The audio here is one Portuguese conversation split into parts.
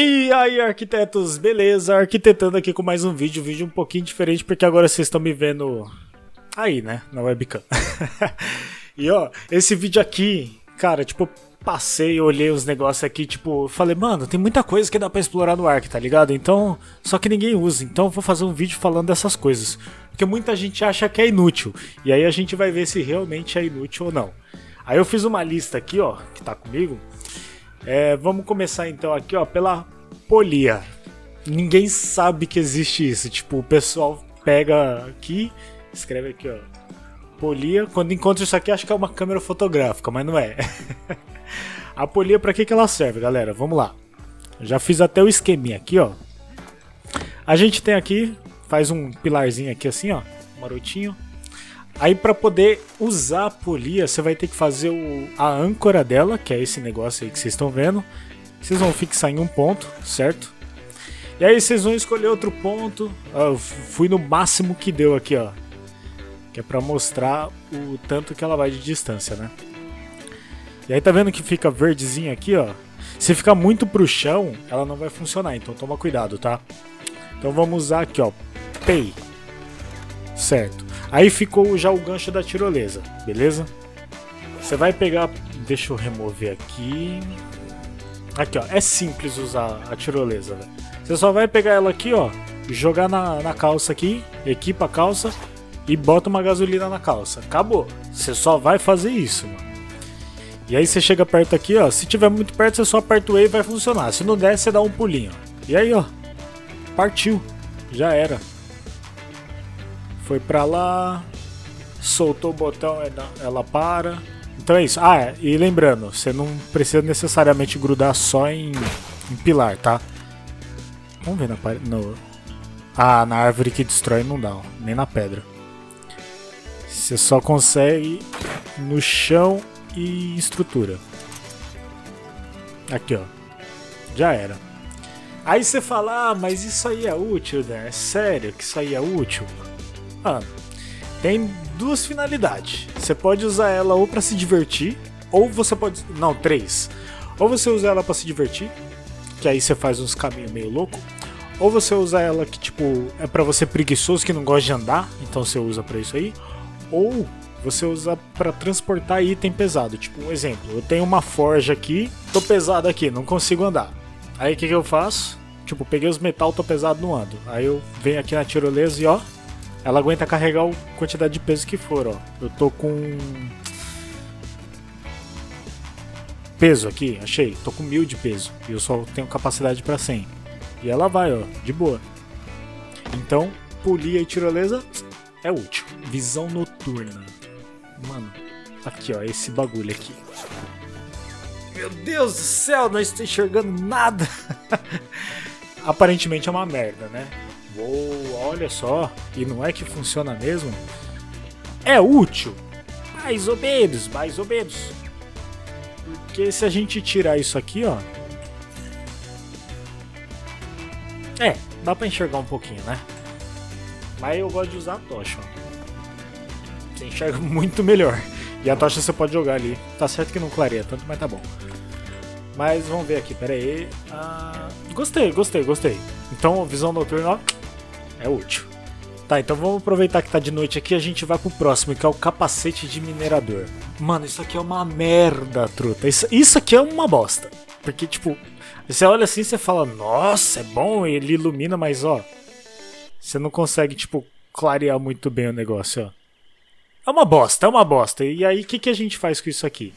E aí, arquitetos, beleza? Arquitetando aqui com mais um vídeo, vídeo um pouquinho diferente, porque agora vocês estão me vendo aí, né, na webcam. e ó, esse vídeo aqui, cara, tipo, passei, olhei os negócios aqui, tipo, falei, mano, tem muita coisa que dá pra explorar no Ark, tá ligado? Então, só que ninguém usa, então vou fazer um vídeo falando dessas coisas. Porque muita gente acha que é inútil, e aí a gente vai ver se realmente é inútil ou não. Aí eu fiz uma lista aqui, ó, que tá comigo, é, vamos começar então aqui, ó, pela polia. Ninguém sabe que existe isso. Tipo, o pessoal pega aqui, escreve aqui, ó. Polia. Quando encontra isso aqui, acho que é uma câmera fotográfica, mas não é. a polia, pra que, que ela serve, galera? Vamos lá. Já fiz até o esqueminha aqui, ó. A gente tem aqui, faz um pilarzinho aqui assim, ó, marotinho. Aí para poder usar a polia, você vai ter que fazer o, a âncora dela, que é esse negócio aí que vocês estão vendo. Vocês vão fixar em um ponto, certo? E aí vocês vão escolher outro ponto. Eu fui no máximo que deu aqui, ó. Que é para mostrar o tanto que ela vai de distância, né? E aí tá vendo que fica verdezinho aqui, ó? Se ficar muito pro chão, ela não vai funcionar, então toma cuidado, tá? Então vamos usar aqui, ó, Pay. Certo. Aí ficou já o gancho da tirolesa, beleza? Você vai pegar. Deixa eu remover aqui. Aqui, ó. É simples usar a tirolesa, velho. Você só vai pegar ela aqui, ó. Jogar na, na calça aqui. Equipa a calça. E bota uma gasolina na calça. Acabou. Você só vai fazer isso, mano. E aí você chega perto aqui, ó. Se tiver muito perto, você só aperta o E e vai funcionar. Se não der, você dá um pulinho. E aí, ó. Partiu. Já era. Foi pra lá, soltou o botão, ela para. Então é isso. Ah, e lembrando, você não precisa necessariamente grudar só em, em pilar, tá? Vamos ver na no Ah, na árvore que destrói não dá, ó, nem na pedra. Você só consegue no chão e estrutura. Aqui, ó. Já era. Aí você fala, ah, mas isso aí é útil, né? É sério que isso aí é útil? Mano, tem duas finalidades. Você pode usar ela ou para se divertir, ou você pode. Não, três. Ou você usa ela para se divertir, que aí você faz uns caminhos meio louco. Ou você usa ela que, tipo, é para você preguiçoso que não gosta de andar, então você usa para isso aí. Ou você usa para transportar item pesado. Tipo, um exemplo, eu tenho uma forja aqui, tô pesado aqui, não consigo andar. Aí o que, que eu faço? Tipo, peguei os metal, tô pesado, não ando. Aí eu venho aqui na tirolesa e ó, ela aguenta carregar a quantidade de peso que for, ó. Eu tô com. Peso aqui, achei. Tô com mil de peso. E eu só tenho capacidade para 100. E ela vai, ó, de boa. Então, polia e tirolesa é útil. Visão noturna. Mano, aqui, ó, esse bagulho aqui. Meu Deus do céu, não estou enxergando nada. Aparentemente é uma merda, né? Boa, olha só. E não é que funciona mesmo? É útil. Mais ou menos, mais ou menos. Porque se a gente tirar isso aqui, ó. É, dá pra enxergar um pouquinho, né? Mas eu gosto de usar a tocha. Você enxerga muito melhor. E a tocha você pode jogar ali. Tá certo que não clareia tanto, mas tá bom. Mas vamos ver aqui, pera aí. Ah, gostei, gostei, gostei. Então, visão noturna, ó é útil. Tá, então vamos aproveitar que tá de noite aqui a gente vai pro próximo, que é o capacete de minerador. Mano, isso aqui é uma merda, truta. Isso, isso aqui é uma bosta. Porque, tipo, você olha assim e você fala, nossa, é bom, ele ilumina, mas ó. Você não consegue, tipo, clarear muito bem o negócio, ó. É uma bosta, é uma bosta. E aí, o que, que a gente faz com isso aqui?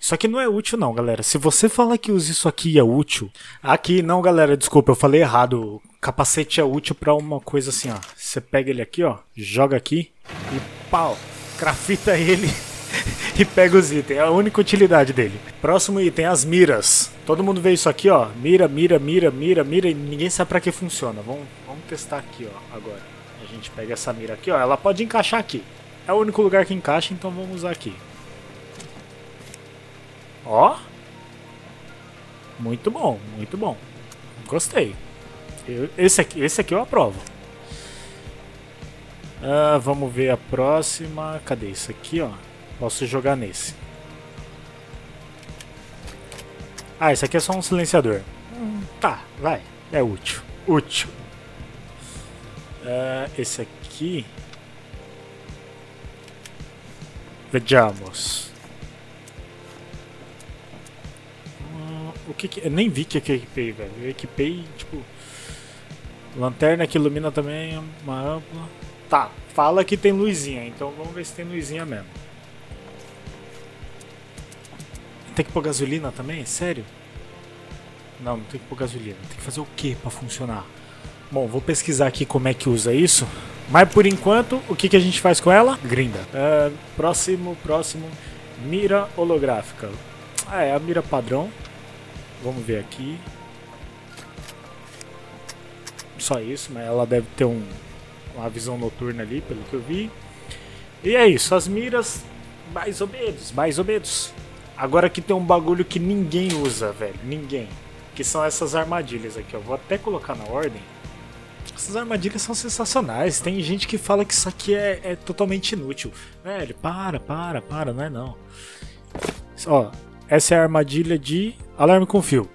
Isso aqui não é útil não, galera. Se você fala que usa isso aqui é útil... Aqui, não, galera, desculpa, eu falei errado. Capacete é útil para uma coisa assim, ó. Você pega ele aqui, ó, joga aqui e pau, crafita ele e pega os itens. É a única utilidade dele. Próximo item, as miras. Todo mundo vê isso aqui, ó. Mira, mira, mira, mira, mira e ninguém sabe para que funciona. Vamos, vamos testar aqui, ó, agora. A gente pega essa mira aqui, ó. Ela pode encaixar aqui. É o único lugar que encaixa, então vamos usar aqui. Ó. Muito bom, muito bom. Gostei. Eu, esse, aqui, esse aqui eu aprovo. Ah, vamos ver a próxima. Cadê isso aqui, ó? Posso jogar nesse. Ah, esse aqui é só um silenciador. Hum, Tá, vai. É útil. Útil. Uh, esse aqui. Vejamos. Que, que Eu nem vi que eu equipei, velho. Eu equipei, tipo. Lanterna que ilumina também, uma ampla. Tá, fala que tem luzinha, então vamos ver se tem luzinha mesmo. Tem que pôr gasolina também? Sério? Não, não tem que pôr gasolina. Tem que fazer o que para funcionar? Bom, vou pesquisar aqui como é que usa isso. Mas por enquanto, o que, que a gente faz com ela? Grinda. Uh, próximo, próximo. Mira holográfica. Ah, é a mira padrão. Vamos ver aqui. Só isso, mas ela deve ter um, uma visão noturna ali, pelo que eu vi. E é isso, as miras mais ou menos, mais ou menos. Agora que tem um bagulho que ninguém usa, velho, ninguém. Que são essas armadilhas aqui, ó. Vou até colocar na ordem. Essas armadilhas são sensacionais. Tem gente que fala que isso aqui é, é totalmente inútil. Velho, para, para, para, não é não. Ó, essa é a armadilha de alarme com fio.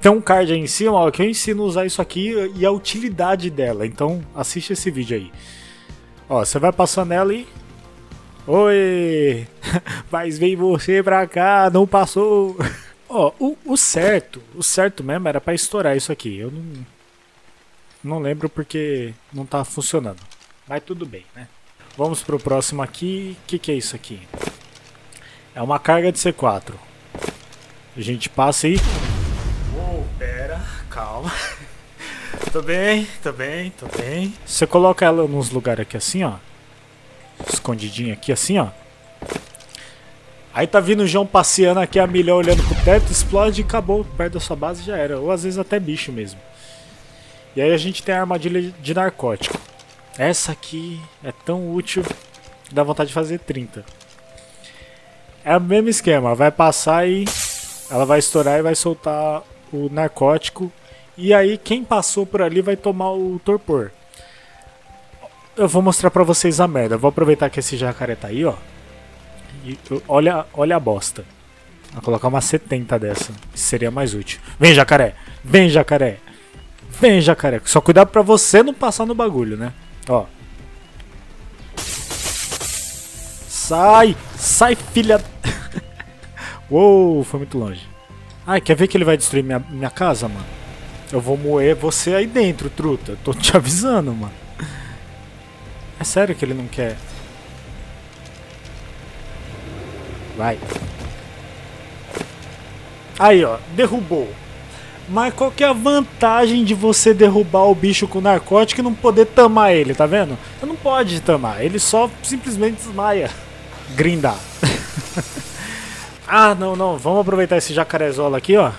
Tem um card aí em cima, ó, que eu ensino a usar isso aqui e a utilidade dela. Então, assiste esse vídeo aí. Ó, você vai passar nela e... Oi! Mas vem você pra cá, não passou! Ó, o, o certo, o certo mesmo era para estourar isso aqui. Eu não... Não lembro porque não tá funcionando. Mas tudo bem, né? Vamos pro próximo aqui. O que, que é isso aqui? É uma carga de C4. A gente passa aí calma. tô bem, tô bem, tô bem. Você coloca ela nos lugares aqui assim, ó. Escondidinho aqui assim, ó. Aí tá vindo o João passeando aqui a milhão olhando pro teto, explode e acabou. Perto da sua base já era. Ou às vezes até bicho mesmo. E aí a gente tem a armadilha de narcótico. Essa aqui é tão útil que dá vontade de fazer 30. É o mesmo esquema, vai passar e ela vai estourar e vai soltar o narcótico e aí quem passou por ali vai tomar o torpor. Eu vou mostrar pra vocês a merda. Vou aproveitar que esse jacaré tá aí, ó. E olha, olha a bosta. Vou colocar uma 70 dessa. Seria mais útil. Vem, jacaré! Vem, jacaré! Vem, jacaré! Só cuidado pra você não passar no bagulho, né? Ó. Sai! Sai, filha... Uou, foi muito longe. Ai, quer ver que ele vai destruir minha, minha casa, mano? Eu vou moer você aí dentro, truta. Tô te avisando, mano. É sério que ele não quer. Vai. Aí, ó. Derrubou. Mas qual que é a vantagem de você derrubar o bicho com narcótico e não poder tamar ele, tá vendo? Você não pode tamar, ele só simplesmente desmaia. Grindar. ah, não, não. Vamos aproveitar esse jacarezola aqui, ó.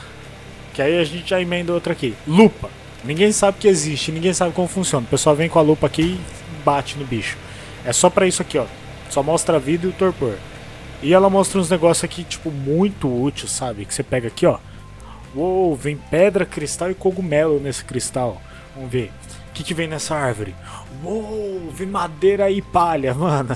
Que aí a gente já emenda outra aqui. Lupa. Ninguém sabe que existe, ninguém sabe como funciona. O pessoal vem com a lupa aqui e bate no bicho. É só pra isso aqui, ó. Só mostra a vida e o torpor. E ela mostra uns negócios aqui, tipo, muito útil, sabe? Que você pega aqui, ó. Uou, vem pedra, cristal e cogumelo nesse cristal. Vamos ver. O que, que vem nessa árvore? Uou, vem madeira e palha, mano.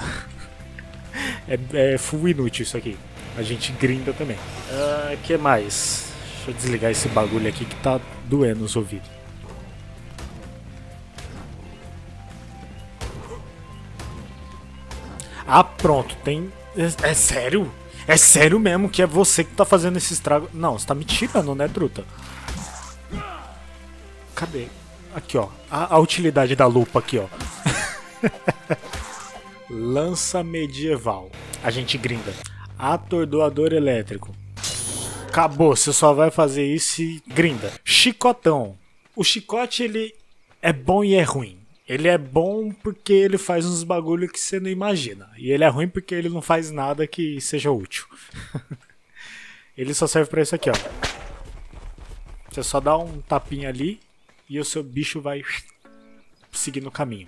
É, é full inútil isso aqui. A gente grinda também. O uh, que mais? Deixa eu desligar esse bagulho aqui que tá doendo os ouvidos. Ah, pronto, tem. É, é, sério? É sério mesmo que é você que tá fazendo esse estrago? Não, você tá me tirando, né, truta? Cadê? Aqui, ó. A, a utilidade da lupa aqui, ó. Lança medieval. A gente grinda. Atordoador elétrico. Acabou, você só vai fazer isso e grinda. Chicotão. O chicote, ele é bom e é ruim. Ele é bom porque ele faz uns bagulho que você não imagina. E ele é ruim porque ele não faz nada que seja útil. ele só serve para isso aqui, ó. Você só dá um tapinha ali e o seu bicho vai seguir no caminho.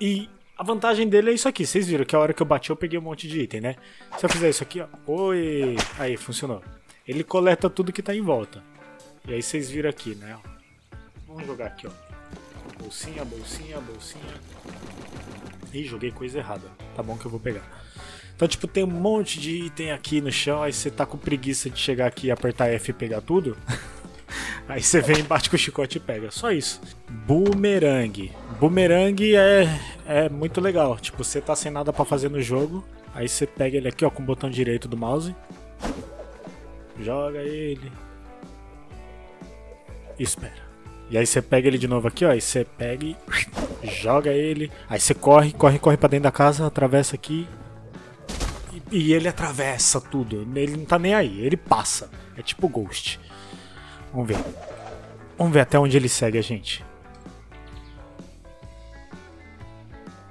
E a vantagem dele é isso aqui. Vocês viram que a hora que eu bati eu peguei um monte de item, né? Se eu fizer isso aqui, ó. Oi! Aí, funcionou ele coleta tudo que tá em volta. E aí vocês viram aqui, né? Vamos jogar aqui, ó. Bolsinha, bolsinha, bolsinha. Ih, joguei coisa errada. Tá bom que eu vou pegar. Então, tipo, tem um monte de item aqui no chão, aí você tá com preguiça de chegar aqui e apertar F e pegar tudo. Aí você vem, bate com o chicote e pega. Só isso. Boomerang. Boomerang é, é muito legal. Tipo, você tá sem nada para fazer no jogo. Aí você pega ele aqui, ó, com o botão direito do mouse. Joga ele. E espera. E aí você pega ele de novo aqui, ó. E você pega e joga ele. Aí você corre, corre, corre pra dentro da casa, atravessa aqui. E, e ele atravessa tudo. Ele não tá nem aí, ele passa. É tipo Ghost. Vamos ver. Vamos ver até onde ele segue a gente.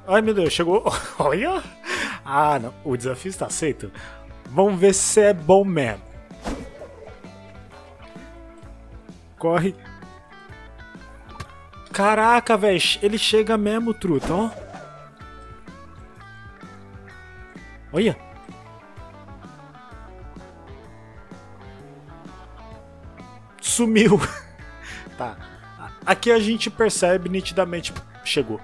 Ai meu Deus, chegou. Olha! Ah, não. O desafio está aceito. Vamos ver se é bom mesmo. Corre. Caraca, velho. Ele chega mesmo, truta, ó. Olha. Sumiu. tá. Aqui a gente percebe nitidamente. Chegou.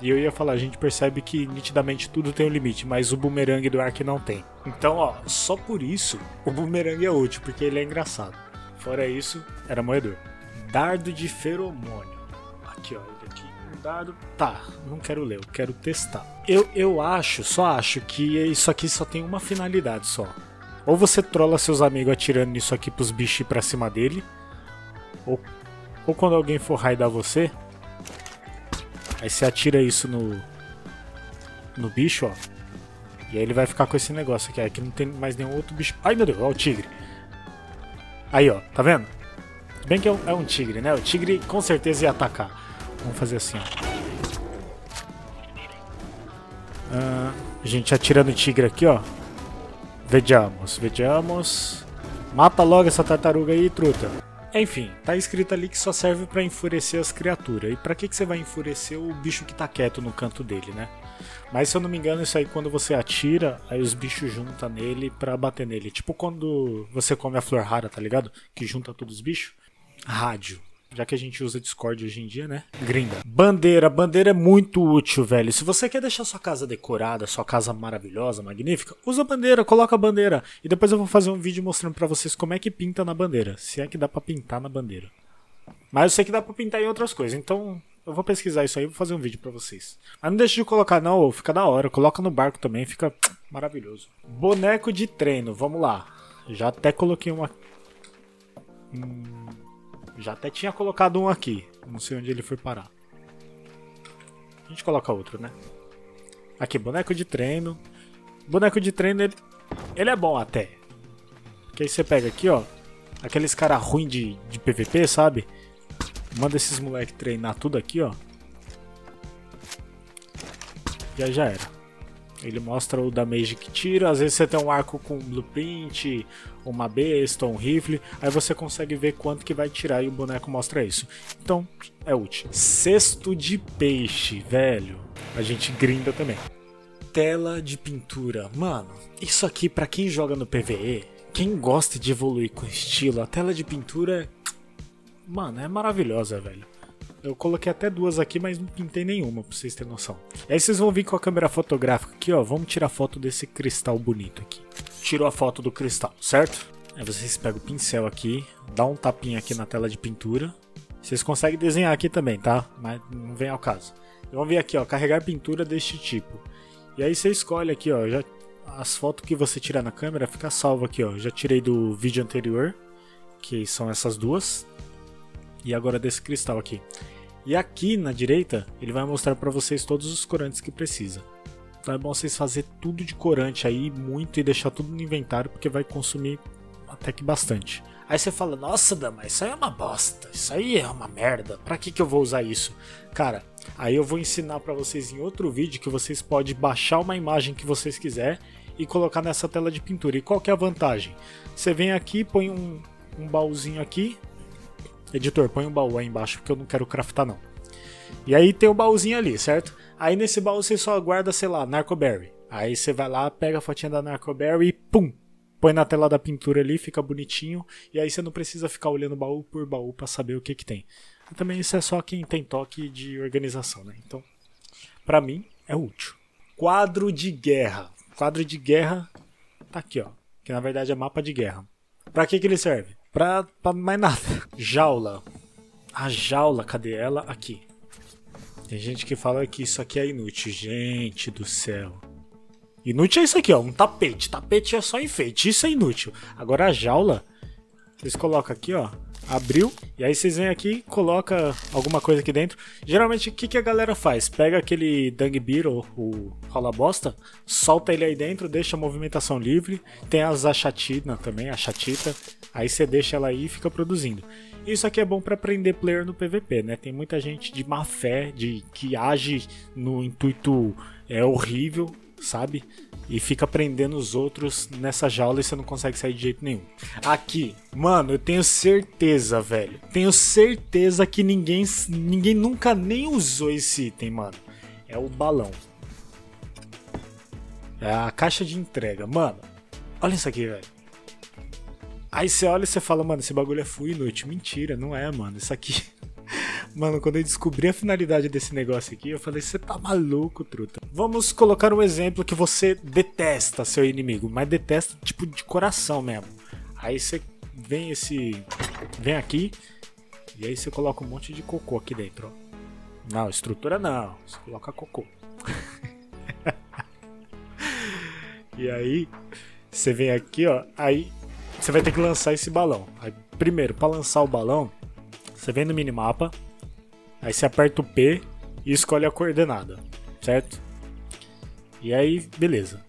E eu ia falar, a gente percebe que nitidamente tudo tem um limite, mas o boomerang do Ark não tem. Então, ó, só por isso o boomerang é útil, porque ele é engraçado. Fora isso, era moedor. Dardo de feromônio. Aqui, ó, ele aqui. Um dardo. Tá, não quero ler, eu quero testar. Eu, eu acho, só acho que isso aqui só tem uma finalidade só. Ou você trola seus amigos atirando nisso aqui pros bichos pra cima dele. Ou, ou quando alguém for raidar você. Aí você atira isso no. No bicho, ó. E aí ele vai ficar com esse negócio aqui. Aqui não tem mais nenhum outro bicho. Ai meu Deus, ó o tigre. Aí, ó, tá vendo? Bem que é um, é um, tigre, né? O tigre com certeza ia atacar. Vamos fazer assim, ó. Ah, a gente atirando o tigre aqui, ó. Vejamos, vejamos. Mata logo essa tartaruga aí, truta. Enfim, tá escrito ali que só serve para enfurecer as criaturas. E para que, que você vai enfurecer o bicho que tá quieto no canto dele, né? Mas se eu não me engano, isso aí quando você atira, aí os bichos juntam nele pra bater nele. Tipo quando você come a flor rara, tá ligado? Que junta todos os bichos. Rádio. Já que a gente usa Discord hoje em dia, né? Grinda. Bandeira. Bandeira é muito útil, velho. Se você quer deixar sua casa decorada, sua casa maravilhosa, magnífica, usa bandeira, coloca a bandeira. E depois eu vou fazer um vídeo mostrando pra vocês como é que pinta na bandeira. Se é que dá pra pintar na bandeira. Mas eu sei que dá pra pintar em outras coisas, então eu vou pesquisar isso aí e vou fazer um vídeo pra vocês. Mas não deixe de colocar não, fica da hora. Coloca no barco também, fica maravilhoso. Boneco de treino, vamos lá. Já até coloquei uma... Hum, já até tinha colocado um aqui. Não sei onde ele foi parar. A gente coloca outro, né? Aqui, boneco de treino. Boneco de treino, ele, ele é bom até. Porque aí você pega aqui, ó. Aqueles cara ruim de, de PVP, sabe? Manda esses moleque treinar tudo aqui, ó. Aí já era. Ele mostra o damage que tira. Às vezes você tem um arco com blueprint, uma besta, um rifle. Aí você consegue ver quanto que vai tirar e o boneco mostra isso. Então, é útil. Cesto de peixe, velho. A gente grinda também. Tela de pintura. Mano, isso aqui para quem joga no PvE, quem gosta de evoluir com estilo, a tela de pintura Mano, é maravilhosa, velho. Eu coloquei até duas aqui, mas não pintei nenhuma, pra vocês terem noção. E aí vocês vão vir com a câmera fotográfica aqui, ó. Vamos tirar foto desse cristal bonito aqui. Tirou a foto do cristal, certo? Aí vocês pegam o pincel aqui, dá um tapinha aqui na tela de pintura. Vocês conseguem desenhar aqui também, tá? Mas não vem ao caso. Vamos ver aqui, ó, carregar pintura deste tipo. E aí você escolhe aqui, ó, já as fotos que você tirar na câmera fica salvo aqui, ó. Já tirei do vídeo anterior, que são essas duas e agora desse cristal aqui. E aqui na direita, ele vai mostrar para vocês todos os corantes que precisa. Então é bom vocês fazer tudo de corante aí, muito, e deixar tudo no inventário, porque vai consumir até que bastante. Aí você fala, nossa Dama, isso aí é uma bosta, isso aí é uma merda, pra que, que eu vou usar isso? Cara, aí eu vou ensinar para vocês em outro vídeo que vocês podem baixar uma imagem que vocês quiser e colocar nessa tela de pintura. E qual que é a vantagem? Você vem aqui, põe um, um baúzinho aqui, Editor, põe um baú aí embaixo porque eu não quero craftar não. E aí tem o um baúzinho ali, certo? Aí nesse baú você só guarda, sei lá, Narcoberry. Aí você vai lá, pega a fotinha da Narcoberry e pum! Põe na tela da pintura ali, fica bonitinho. E aí você não precisa ficar olhando baú por baú para saber o que que tem. E também isso é só quem tem toque de organização, né? Então, para mim, é útil. Quadro de guerra. Quadro de guerra tá aqui, ó. Que na verdade é mapa de guerra. Para que que ele serve? Pra, pra mais nada. Jaula. A jaula, cadê ela? Aqui. Tem gente que fala que isso aqui é inútil. Gente do céu. Inútil é isso aqui, ó. Um tapete. Tapete é só enfeite. Isso é inútil. Agora a jaula, vocês colocam aqui, ó. Abriu. E aí vocês vêm aqui, coloca alguma coisa aqui dentro. Geralmente o que, que a galera faz? Pega aquele Dung Beetle, o rola bosta, solta ele aí dentro, deixa a movimentação livre. Tem as achatina também, a chatita. Aí você deixa ela aí e fica produzindo. Isso aqui é bom para prender player no PVP, né? Tem muita gente de má fé, de que age no intuito é horrível, sabe? E fica prendendo os outros nessa jaula e você não consegue sair de jeito nenhum. Aqui, mano, eu tenho certeza, velho. Tenho certeza que ninguém, ninguém nunca nem usou esse item, mano. É o balão. É a caixa de entrega. Mano, olha isso aqui, velho. Aí você olha e você fala, mano, esse bagulho é full inútil. Mentira, não é, mano. Isso aqui Mano, quando eu descobri a finalidade desse negócio aqui, eu falei, você tá maluco, truta. Vamos colocar um exemplo que você detesta seu inimigo, mas detesta tipo de coração mesmo. Aí você vem esse. Vem aqui. E aí você coloca um monte de cocô aqui dentro. Não, estrutura não. Você coloca cocô. e aí, você vem aqui, ó. Aí você vai ter que lançar esse balão. Aí, primeiro, para lançar o balão, você vem no minimapa, Aí você aperta o P e escolhe a coordenada, certo? E aí, beleza.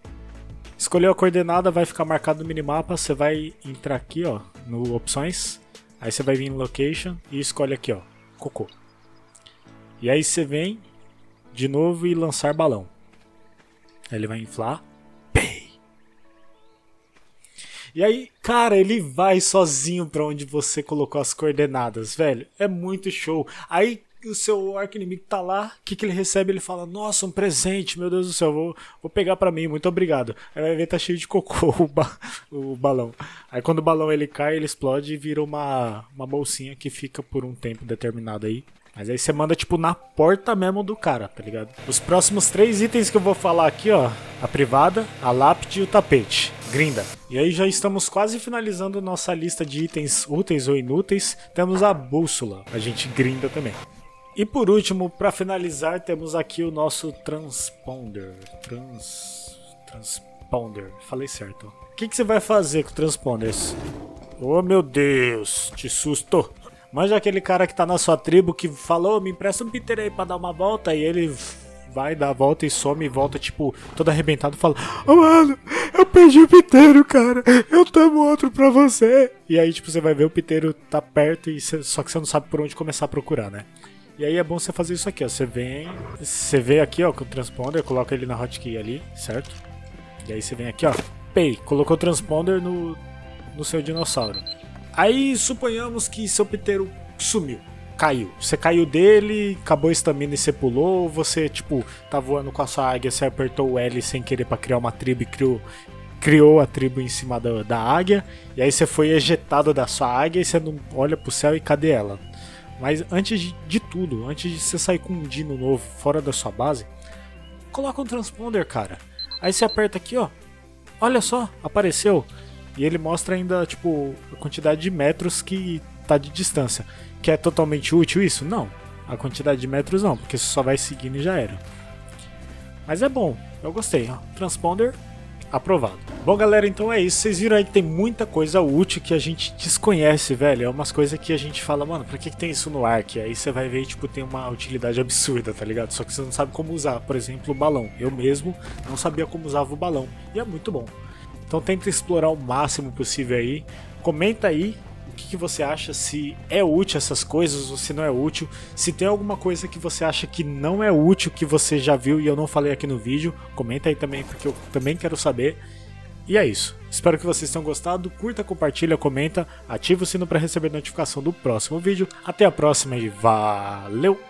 Escolheu a coordenada, vai ficar marcado no minimapa, você vai entrar aqui, ó, no opções. Aí você vai vir em location e escolhe aqui, ó, cocô. E aí você vem de novo e lançar balão. Aí ele vai inflar. Pay. E aí, cara, ele vai sozinho para onde você colocou as coordenadas, velho. É muito show. Aí o seu arco inimigo tá lá, o que, que ele recebe? Ele fala: Nossa, um presente, meu Deus do céu, vou, vou pegar para mim, muito obrigado. Aí vai ver, tá cheio de cocô o, ba o balão. Aí quando o balão ele cai, ele explode e vira uma, uma bolsinha que fica por um tempo determinado aí. Mas aí você manda, tipo, na porta mesmo do cara, tá ligado? Os próximos três itens que eu vou falar aqui, ó. A privada, a lápide e o tapete. Grinda. E aí já estamos quase finalizando nossa lista de itens úteis ou inúteis. Temos a bússola. A gente grinda também. E por último, para finalizar, temos aqui o nosso transponder. Trans. Transponder. Falei certo. O que, que você vai fazer com o transponder? Oh meu Deus, te susto. Manja aquele cara que tá na sua tribo que falou, me empresta um Peter aí pra dar uma volta e ele vai dar a volta e some e volta, tipo, todo arrebentado fala: oh, mano, eu perdi o piteiro, cara. Eu tamo outro pra você. E aí, tipo, você vai ver o piteiro tá perto e cê, só que você não sabe por onde começar a procurar, né? E aí é bom você fazer isso aqui, ó. Você vem, você vem aqui, ó, com o transponder, coloca ele na hotkey ali, certo? E aí você vem aqui, ó, pay, colocou o transponder no, no seu dinossauro. Aí suponhamos que seu piteiro sumiu, caiu. Você caiu dele, acabou a estamina e você pulou, você, tipo, tá voando com a sua águia, você apertou o L sem querer para criar uma tribo e criou criou a tribo em cima da, da águia, e aí você foi ejetado da sua águia e você não olha pro céu e cadê ela? Mas antes de, tudo, antes de você sair com um dino novo fora da sua base, coloca um transponder, cara. Aí você aperta aqui, ó. Olha só, apareceu. E ele mostra ainda, tipo, a quantidade de metros que tá de distância. Que é totalmente útil isso? Não. A quantidade de metros não, porque você só vai seguindo e já era. Mas é bom, eu gostei. Ó. Transponder aprovado. Bom, galera, então é isso. Vocês viram aí que tem muita coisa útil que a gente desconhece, velho. É umas coisas que a gente fala, mano, pra que, que tem isso no Ark? Aí você vai ver, tipo, tem uma utilidade absurda, tá ligado? Só que você não sabe como usar. Por exemplo, o balão. Eu mesmo não sabia como usava o balão. E é muito bom. Então tenta explorar o máximo possível aí. Comenta aí que, que você acha, se é útil essas coisas ou se não é útil. Se tem alguma coisa que você acha que não é útil, que você já viu e eu não falei aqui no vídeo, comenta aí também, porque eu também quero saber. E é isso. Espero que vocês tenham gostado. Curta, compartilha, comenta, ativa o sino para receber notificação do próximo vídeo. Até a próxima e valeu!